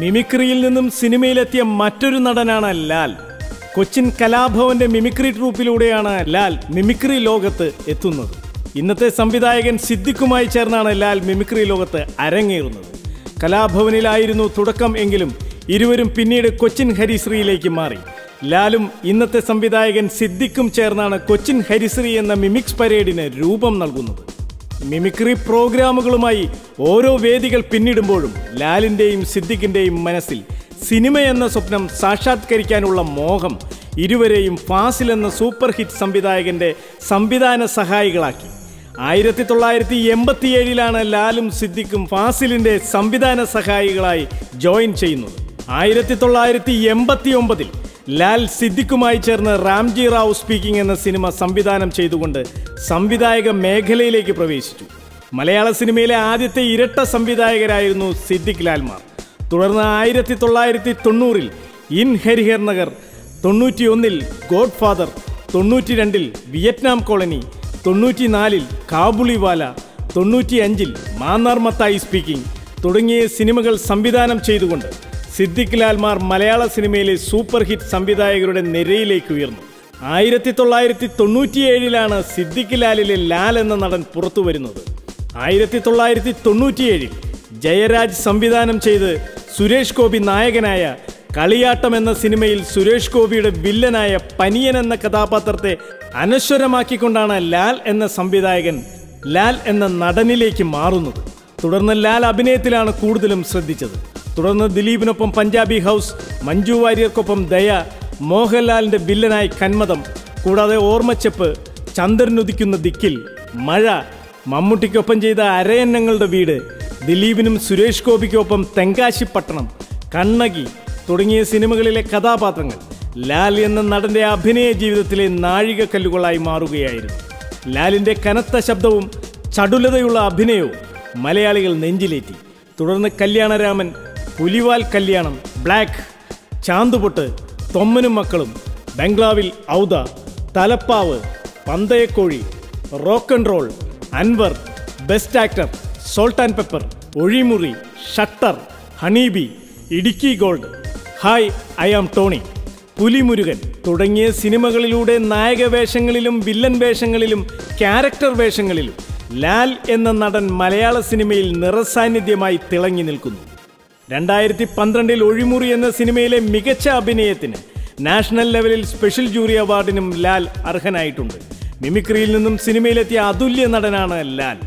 മിമിക്രിയിൽ നിന്നും സിനിമയിലെത്തിയ മറ്റൊരു നടനാണ് ലാൽ. കൊച്ചിൻ കലാഭവന്റെ മിമിക്രി ട്രൂപ്പിലൂടെയാണ് ലാൽ മിമിക്രി ലോകത്ത് എത്തുന്നത്. ഇന്നത്തെ സംവിധായകൻ സിദ്ദിഖുമായി ചേർന്നാണ് ലാൽ മിമിക്രി ലോകത്ത് അരങ്ങേറുന്നത്. കലാഭവനിലായിരുന്നു തുടക്കം എങ്കിലും ഇരുവരും പിന്നീട് കൊച്ചിൻ ഹരിശ്രീയിലേക്ക് മാറി. ലാലും ഇന്നത്തെ സംവിധായകൻ സിദ്ദിഖും ചേർന്നാണ് കൊച്ചിൻ ഹരിശ്രീ എന്ന മിമിക്സ് പരേഡിന് രൂപം നൽകുന്നത്. മിമിക്രി പ്രോഗ്രാമുകളുമായി ഓരോ വേദികൾ പിന്നിടുമ്പോഴും ലാലിന്റെയും സിദ്ദിഖിന്റെയും മനസ്സിൽ സിനിമ എന്ന സ്വപ്നം സാക്ഷാത്കരിക്കാനുള്ള മോഹം ഇരുവരെയും ഫാസിൽ എന്ന സൂപ്പർ ഹിറ്റ് സംവിധായകന്റെ സംവിധാന സഹായികളാക്കി. ആയിരത്തി തൊള്ളായിരത്തി എൺപത്തിയേഴിലാണ് ലാലും സിദ്ദിഖും ഫാസിലിന്റെ സംവിധാന സഹായികളായി ജോയിൻ ചെയ്യുന്നത്. ആയിരത്തി തൊള്ളായിരത്തി എൺപത്തി ഒമ്പതിൽ ലാൽ സിദ്ദിഖുമായി ചേർന്ന് റാംജി റാവു സ്പീക്കിംഗ് എന്ന സിനിമ സംവിധാനം ചെയ്തുകൊണ്ട് സംവിധായക മേഖലയിലേക്ക് പ്രവേശിച്ചു. മലയാള സിനിമയിലെ ആദ്യത്തെ ഇരട്ട സംവിധായകരായിരുന്നു സിദ്ദിഖ് ലാൽമാർ. തുടർന്ന് ആയിരത്തി തൊള്ളായിരത്തി തൊണ്ണൂറിൽ ഇൻ ഹരിഹർ നഗർ തൊണ്ണൂറ്റിയൊന്നിൽ ഗോഡ് ഫാദർ തൊണ്ണൂറ്റി രണ്ടിൽ വിയറ്റ്നാം കോളനി തൊണ്ണൂറ്റിനാലിൽ കാബുളിവാല തൊണ്ണൂറ്റിയഞ്ചിൽ മാന്നാർ മത്തായി സ്പീക്കിംഗ് തുടങ്ങിയ സിനിമകൾ സംവിധാനം ചെയ്തുകൊണ്ട് സിദ്ദിഖ് ലാൽമാർ മലയാള സിനിമയിലെ സൂപ്പർ ഹിറ്റ് സംവിധായകരുടെ നിരയിലേക്ക് ഉയർന്നു. ആയിരത്തി തൊള്ളായിരത്തി തൊണ്ണൂറ്റിയേഴിലാണ് സിദ്ദിഖ് ലാലിലെ ലാൽ എന്ന നടൻ പുറത്തു വരുന്നത്. ആയിരത്തി തൊള്ളായിരത്തി തൊണ്ണൂറ്റിയേഴിൽ ജയരാജ് സംവിധാനം ചെയ്ത് സുരേഷ് ഗോപി നായകനായ കളിയാട്ടം എന്ന സിനിമയിൽ സുരേഷ് ഗോപിയുടെ വില്ലനായ പനിയൻ എന്ന കഥാപാത്രത്തെ അനശ്വരമാക്കിക്കൊണ്ടാണ് ലാൽ എന്ന സംവിധായകൻ ലാൽ എന്ന നടനിലേക്ക് മാറുന്നത്. തുടർന്ന് ലാൽ അഭിനയത്തിലാണ് കൂടുതലും ശ്രദ്ധിച്ചത്. തുടർന്ന് ദിലീപിനൊപ്പം പഞ്ചാബി ഹൗസ് മഞ്ജു വാര്യർക്കൊപ്പം ദയ മോഹൻലാലിന്റെ വില്ലനായി കന്മതം. കൂടാതെ ഓർമ്മച്ചെപ്പ് ചന്ദ്രനുദിക്കുന്ന ദിക്കിൽ മഴ. മമ്മൂട്ടിക്കൊപ്പം ചെയ്ത അരയന്നങ്ങളുടെ വീട് ദിലീപിനും സുരേഷ് ഗോപിക്കൊപ്പം തെങ്കാശിപ്പട്ടണം കണ്ണകി തുടങ്ങിയ സിനിമകളിലെ കഥാപാത്രങ്ങൾ. ലാൽ എന്ന നടന്റെ അഭിനയ ജീവിതത്തിലെ നാഴികക്കല്ലുകളായി മാറുകയായിരുന്നു. ലാലിന്റെ കനത്ത ശബ്ദവും ചടുലതയുള്ള അഭിനയവും മലയാളികൾ നെഞ്ചിലേറ്റി. തുടർന്ന് കല്യാണരാമൻ പുലിവാൽ കല്യാണം ബ്ലാക്ക് ചാന്തുപൊട്ട് തൊമ്മനും മക്കളും ബംഗ്ലാവിൽ ഔദ Thalappavu Pandayakozhi rock and roll Anwar best actor salt and pepper Ozhimuri shutter honey bee Idukki gold hi I am Tony Pulimurugan തുടങ്ങിയ സിനിമകളിലൂടെ നായക വേഷങ്ങളിലും വില്ലൻ വേഷങ്ങളിലും ക്യാരക്ടർ വേഷങ്ങളിലും ലാൽ എന്ന നടൻ മലയാള സിനിമയിൽ നിറസാന്നിധ്യമായി തിളങ്ങി നിൽക്കുന്നു. രണ്ടായിരത്തി പന്ത്രണ്ടിൽ ഒഴിമുറി എന്ന സിനിമയിലെ മികച്ച അഭിനയത്തിന് നാഷണൽ ലെവലിൽ സ്പെഷ്യൽ ജൂറി അവാർഡിനും ലാൽ അർഹനായിട്ടുണ്ട്. മിമിക്രിയിൽ നിന്നും സിനിമയിലെത്തിയ അതുല്യ നടനാണ് ലാൽ.